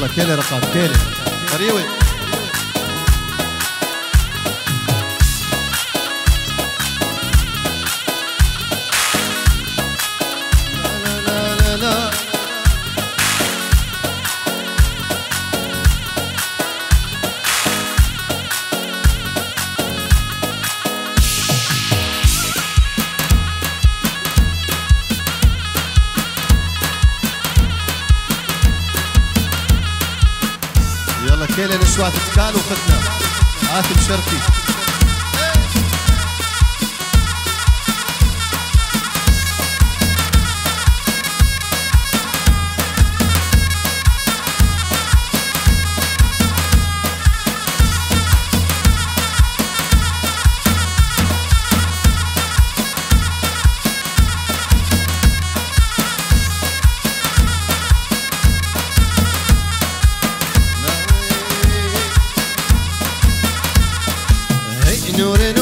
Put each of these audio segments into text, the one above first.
يلا كيلي رقاب كيلي فريوي. تكال وفتنا عاتم شرقي You know that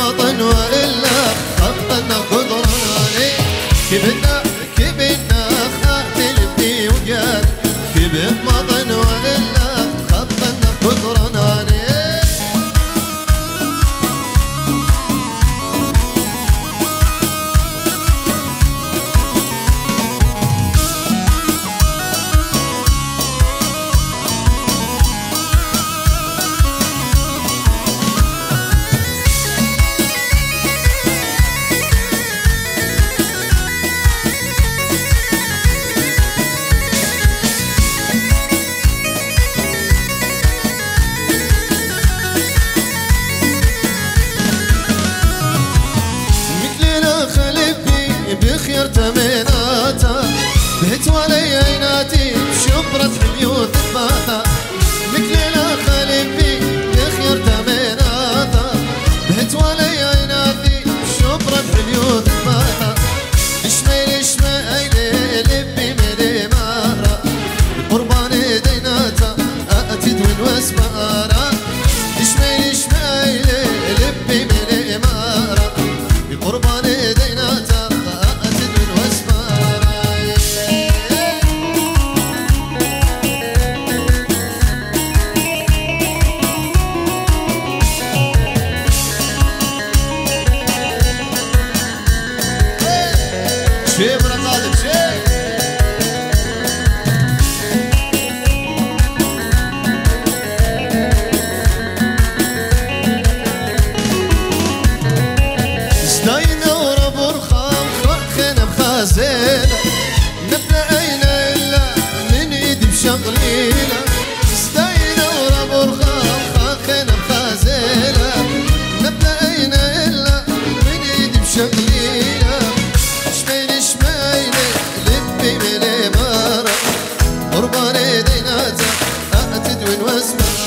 وطن وإن husband.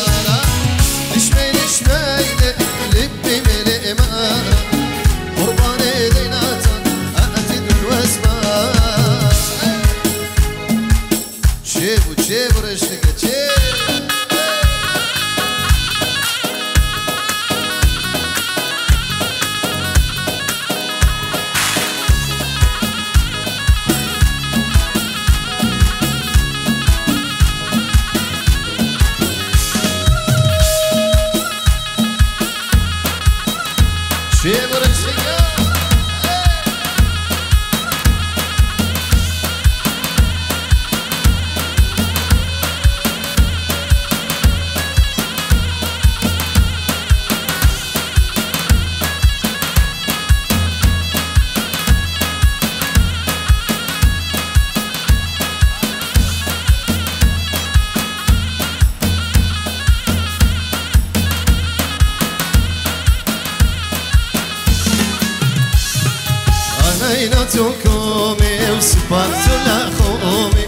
حكومي وسبات لحومي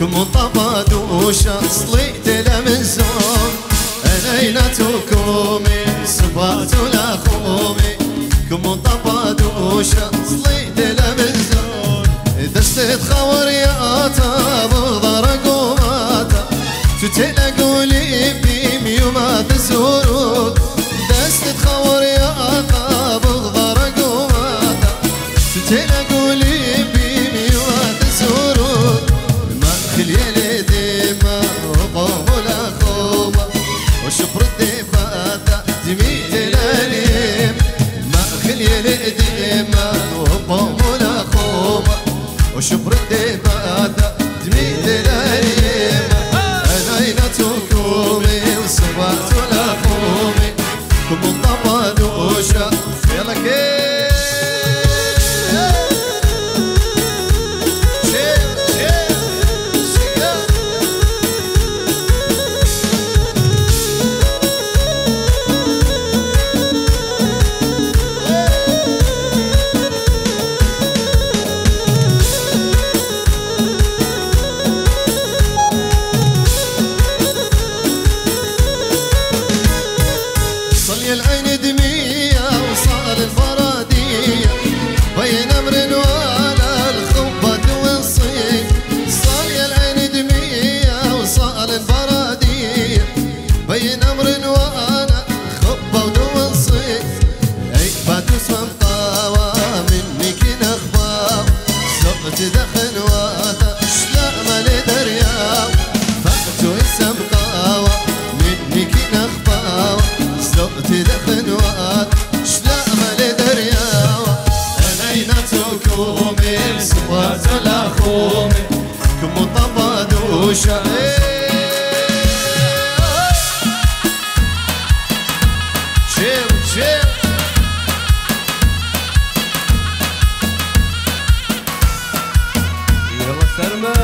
كم طبادوش أصلي Sermon.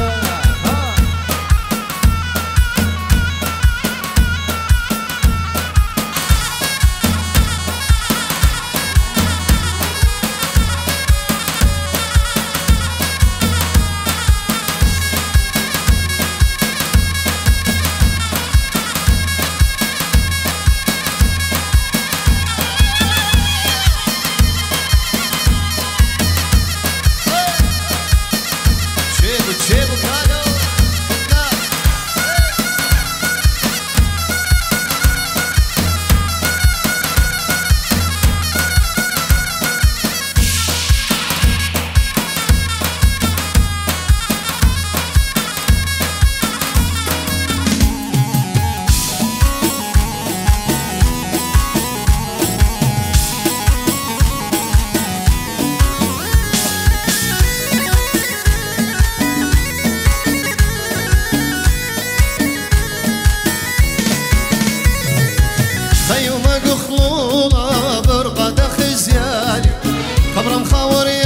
مظلومة برقة خزيالي خبرة مخاوري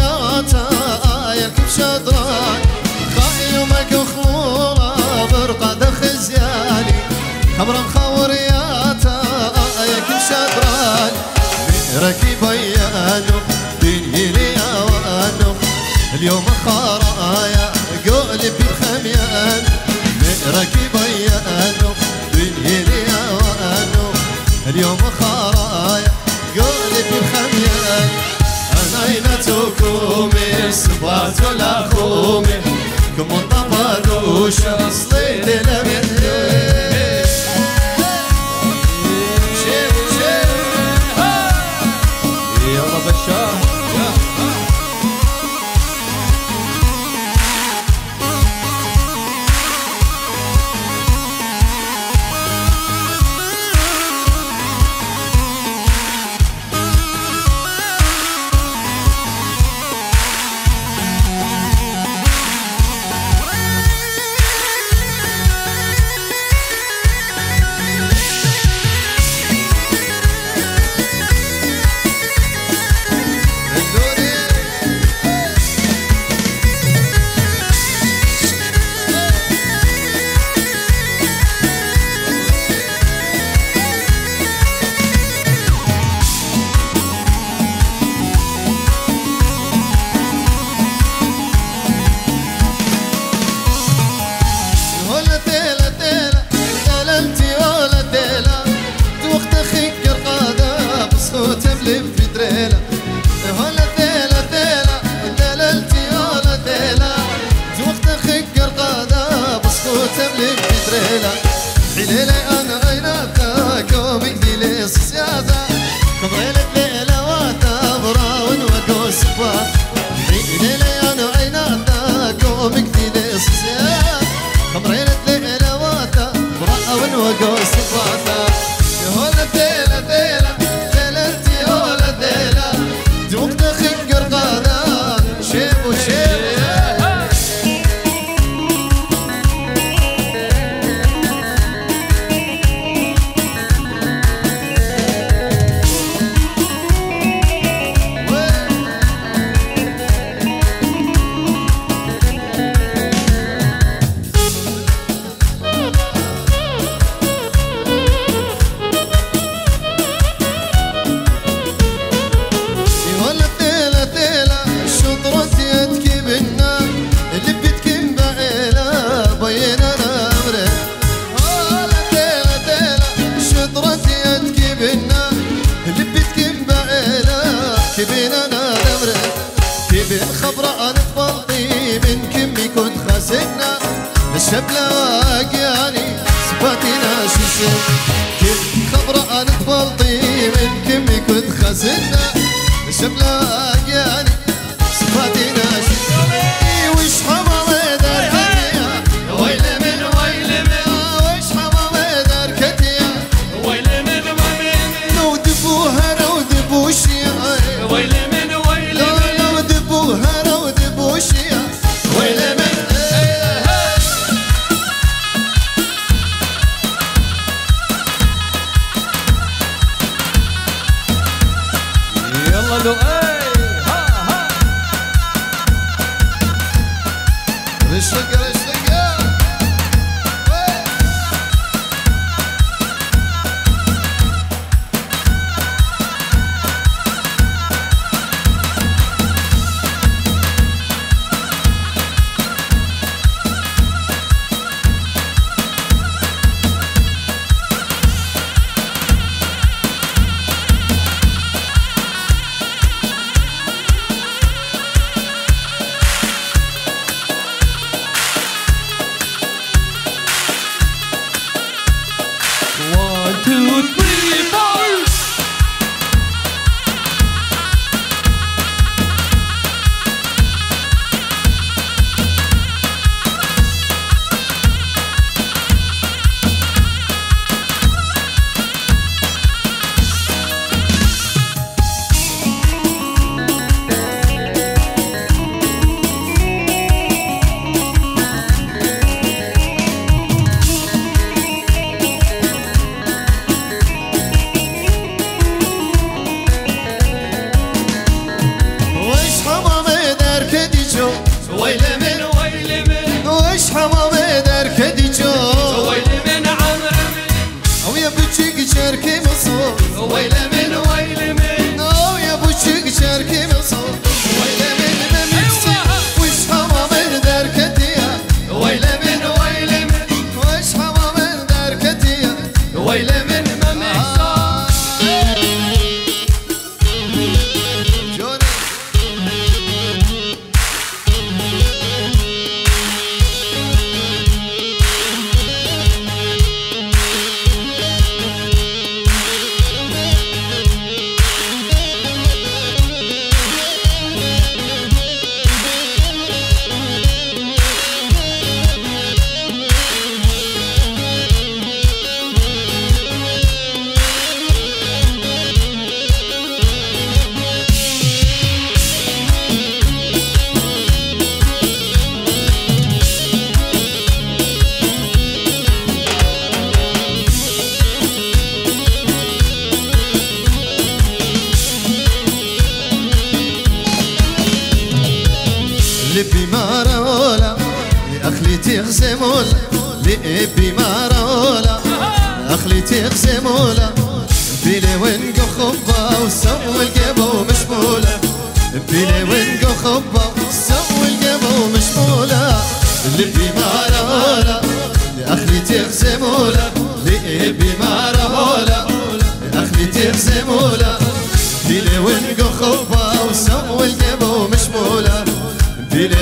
Ves, vazo la jome, como taparushas,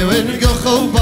when you go home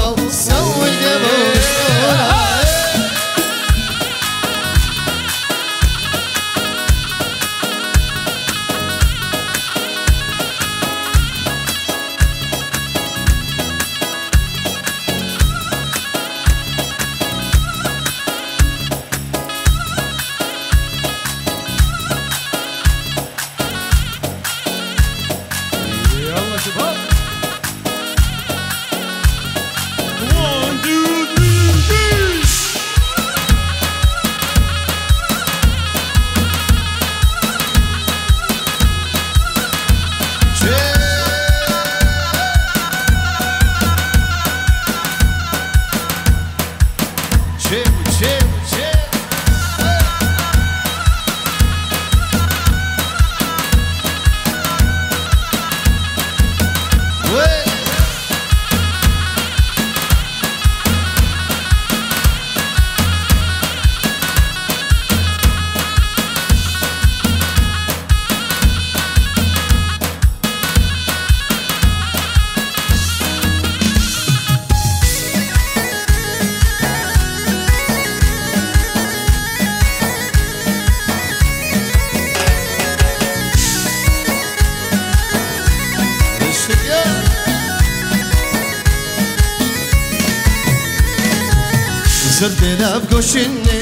قوشني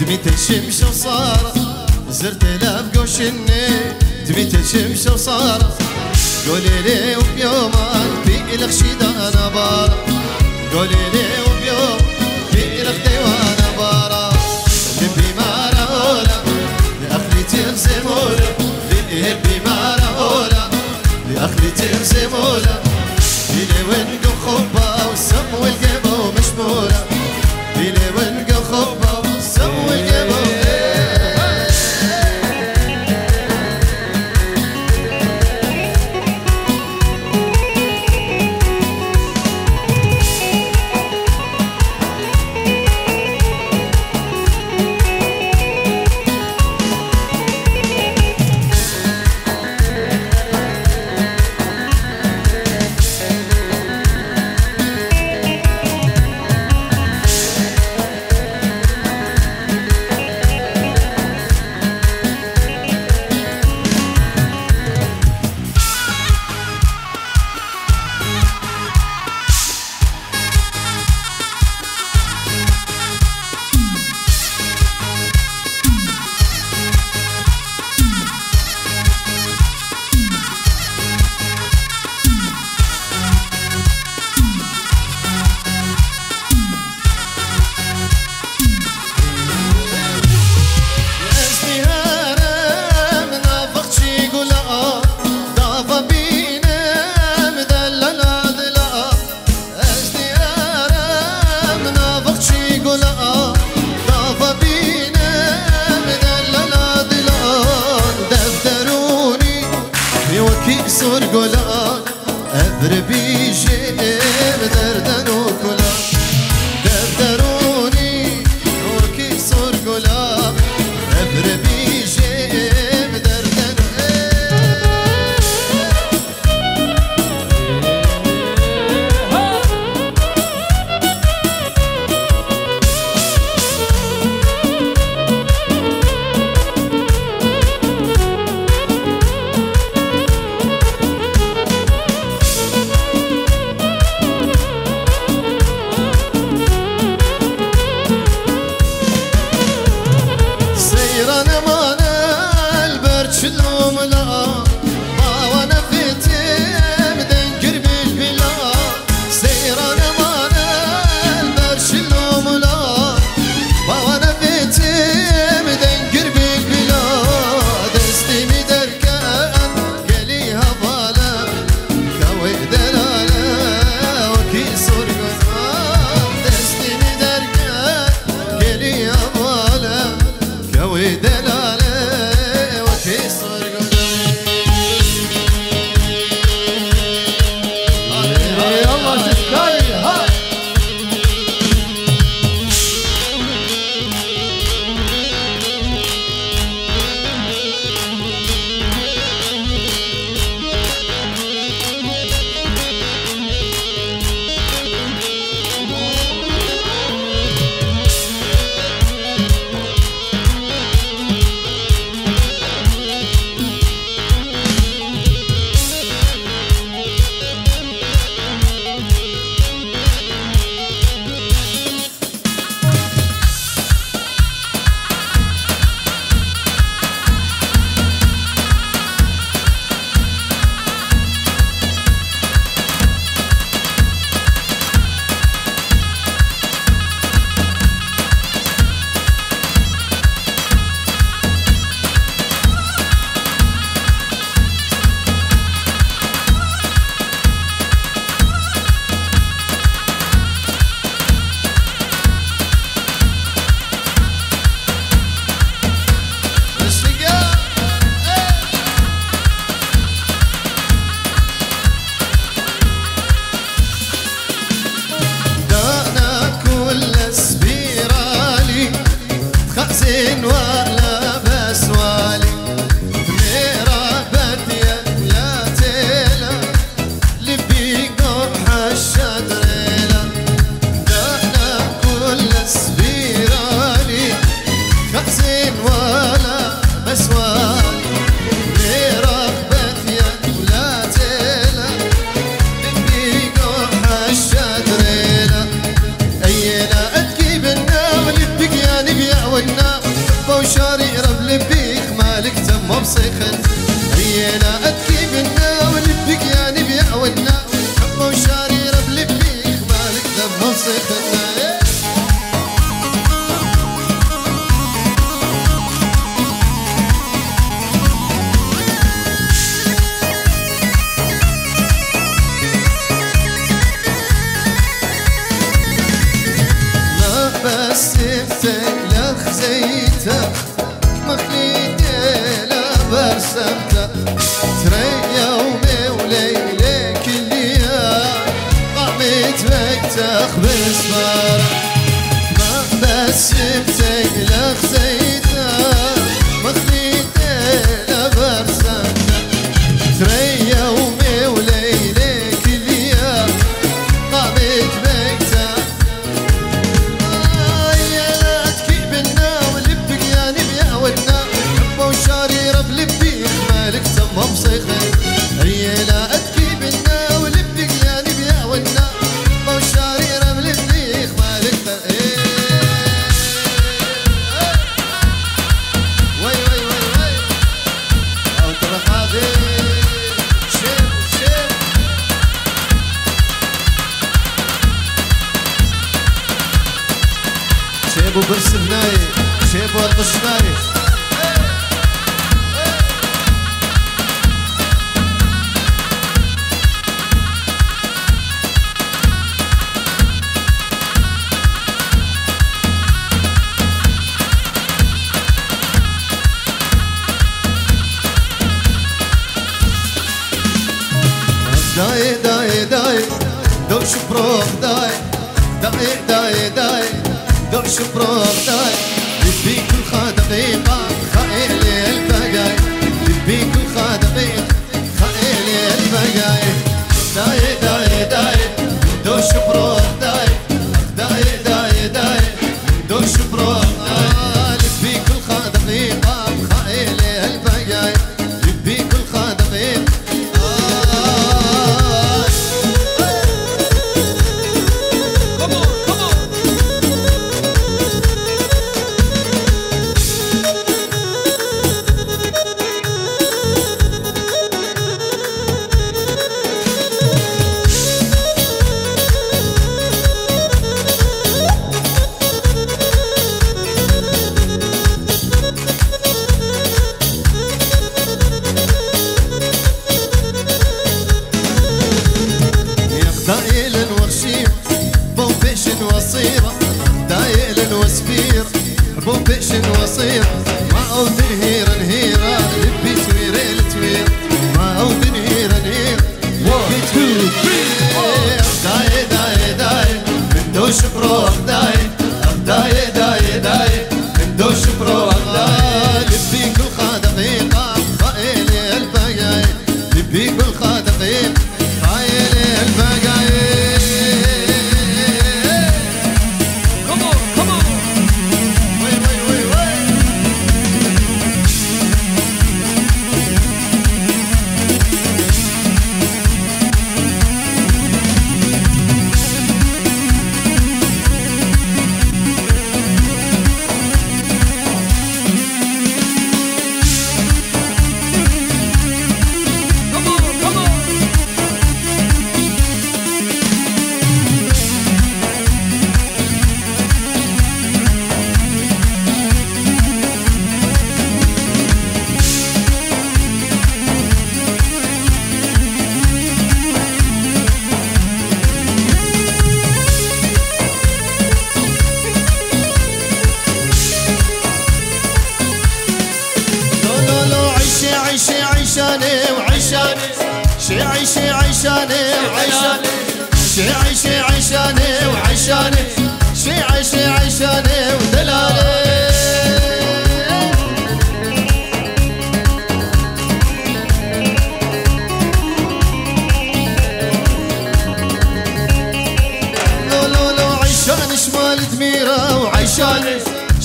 دميت الشمس وصار زرت لاب قوشني دميت الشمس وصار قولي لي وبيومان في إلك شيدان بار. قولي لي وبيوم في إلك ديوان بارا لبي مارا أولا لأخلي تنزمولا لبي مارا أولا لأخلي تنزمولا لي وين خبا صرقه Po bërë së vnej, që e po atë shnaj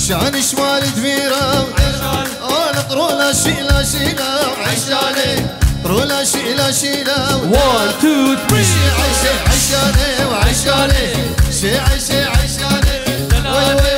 شعر شوارد فيرا أنا طرولا شيلا شيلا عشاني طرولا شيلا شيلا 1 2 3 شي عشاني وعشاني شي عشاني عشاني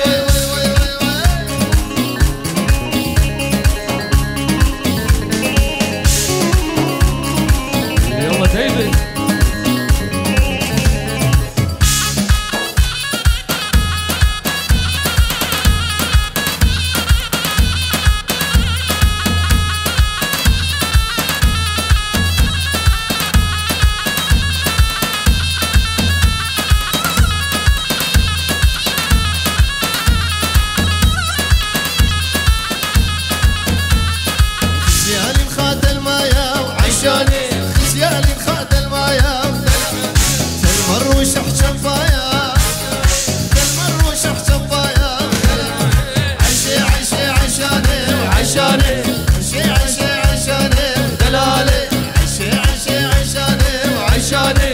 Shade.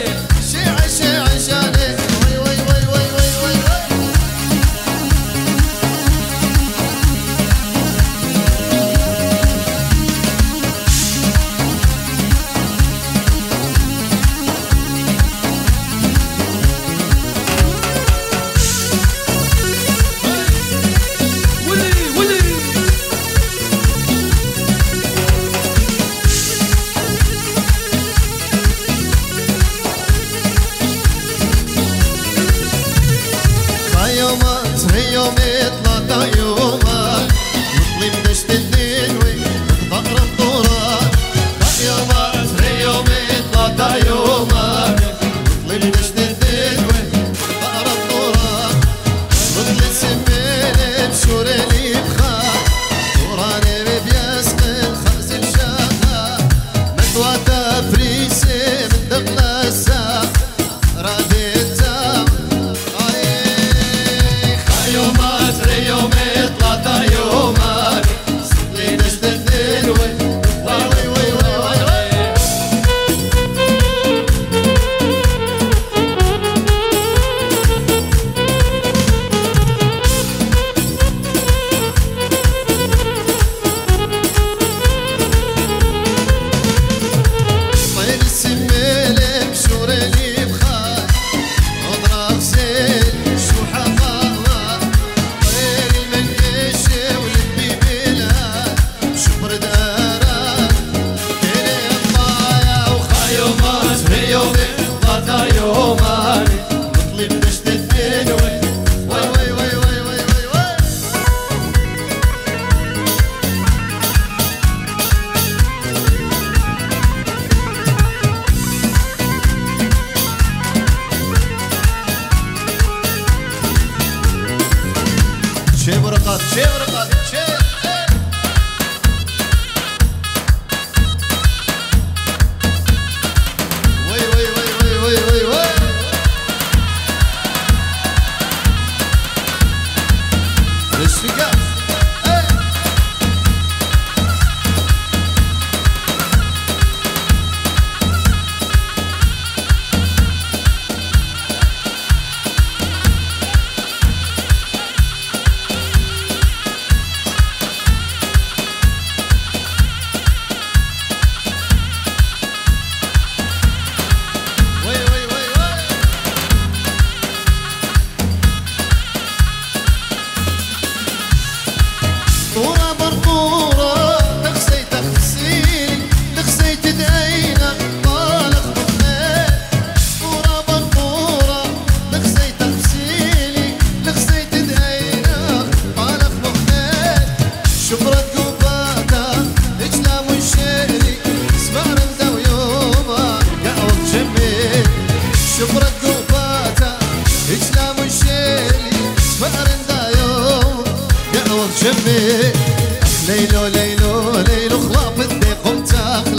ليلو ليلو خلاف الديق ومتاخلين